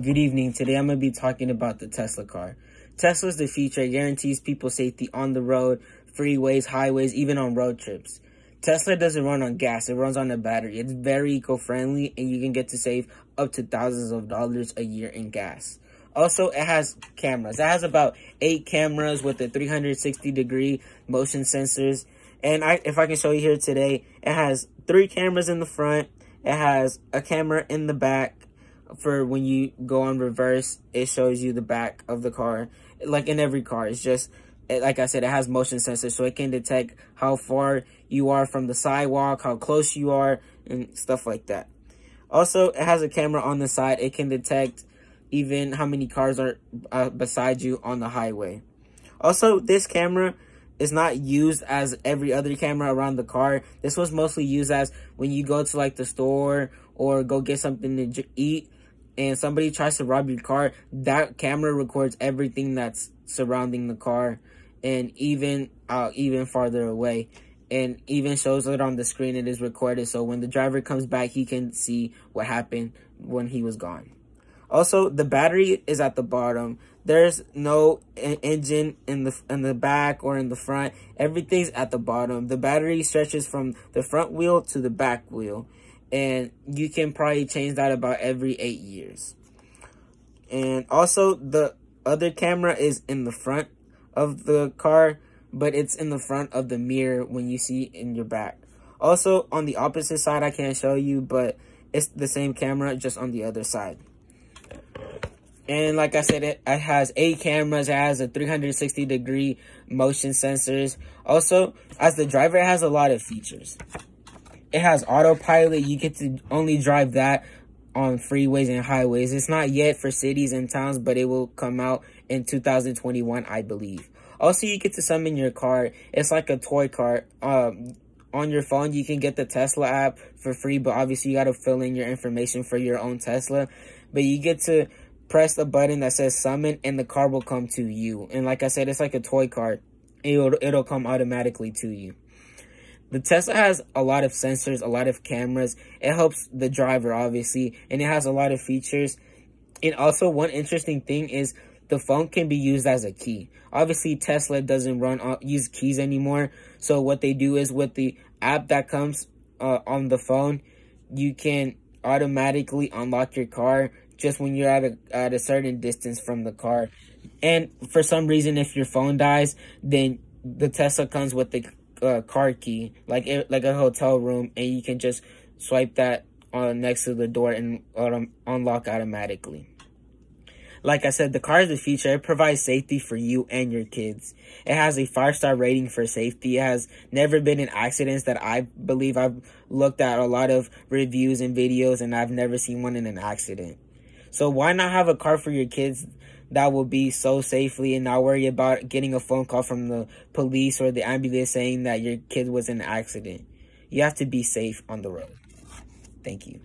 Good evening. Today I'm going to be talking about the Tesla car. Tesla's the feature guarantees people safety on the road, freeways, highways, even on road trips. Tesla doesn't run on gas, it runs on a battery. It's very eco-friendly and you can get to save up to thousands of dollars a year in gas. Also, it has cameras. It has about eight cameras with a 360 degree motion sensors. And I, if I can show you here today, it has three cameras in the front. It has a camera in the back for when you go on reverse, it shows you the back of the car. Like in every car, it's just, like I said, it has motion sensors, so it can detect how far you are from the sidewalk, how close you are, and stuff like that. Also, it has a camera on the side. It can detect even how many cars are uh, beside you on the highway. Also, this camera is not used as every other camera around the car. This was mostly used as when you go to like the store or go get something to eat and somebody tries to rob your car, that camera records everything that's surrounding the car and even uh, even farther away. And even shows it on the screen it is recorded. So when the driver comes back he can see what happened when he was gone. Also the battery is at the bottom. There's no engine in the in the back or in the front. Everything's at the bottom. The battery stretches from the front wheel to the back wheel and you can probably change that about every eight years. And also the other camera is in the front of the car, but it's in the front of the mirror when you see in your back. Also on the opposite side, I can't show you, but it's the same camera just on the other side. And like I said, it, it has eight cameras. It has a 360 degree motion sensors. Also, as the driver, it has a lot of features. It has autopilot. You get to only drive that on freeways and highways. It's not yet for cities and towns, but it will come out in 2021, I believe. Also, you get to summon your car. It's like a toy car. Um, on your phone, you can get the Tesla app for free, but obviously you got to fill in your information for your own Tesla. But you get to press the button that says summon and the car will come to you. And like I said, it's like a toy car. It'll, it'll come automatically to you. The Tesla has a lot of sensors, a lot of cameras. It helps the driver, obviously, and it has a lot of features. And also, one interesting thing is the phone can be used as a key. Obviously, Tesla doesn't run uh, use keys anymore. So what they do is with the app that comes uh, on the phone, you can automatically unlock your car just when you're at a, at a certain distance from the car. And for some reason, if your phone dies, then the Tesla comes with the uh, car key, like it, like a hotel room, and you can just swipe that on next to the door and unlock automatically. Like I said, the car is a feature. It provides safety for you and your kids. It has a five-star rating for safety. It has never been in accidents that I believe I've looked at a lot of reviews and videos and I've never seen one in an accident. So why not have a car for your kids that will be so safely and not worry about getting a phone call from the police or the ambulance saying that your kid was in an accident. You have to be safe on the road. Thank you.